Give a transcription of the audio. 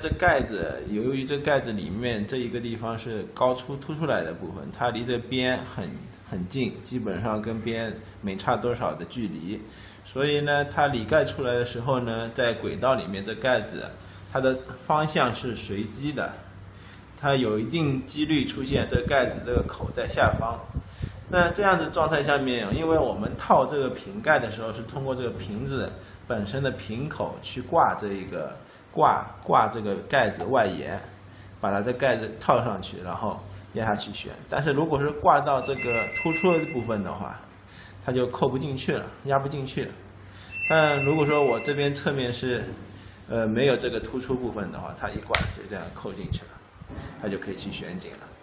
这盖子由于这盖子里面这一个地方是高出凸出来的部分，它离这边很很近，基本上跟边没差多少的距离，所以呢，它里盖出来的时候呢，在轨道里面这盖子它的方向是随机的，它有一定几率出现这个盖子这个口在下方。那这样子状态下面，因为我们套这个瓶盖的时候是通过这个瓶子本身的瓶口去挂这一个。挂挂这个盖子外沿，把它的盖子套上去，然后压下去旋。但是如果是挂到这个突出的部分的话，它就扣不进去了，压不进去。但如果说我这边侧面是，呃，没有这个突出部分的话，它一挂就这样扣进去了，他就可以去选景了。